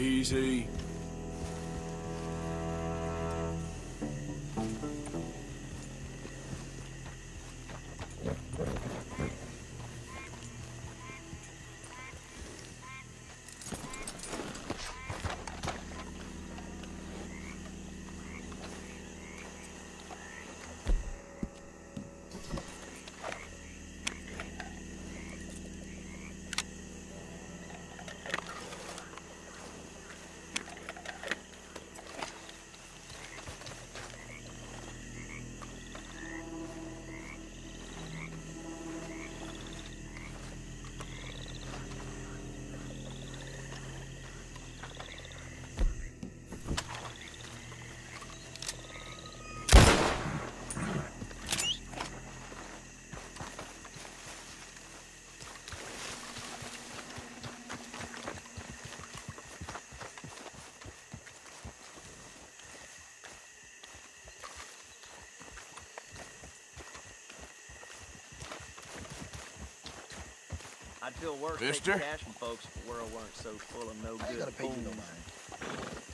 Easy. I'd Mister? taking cash from folks if the world weren't so full of no I ain't good gotta pay you no mind.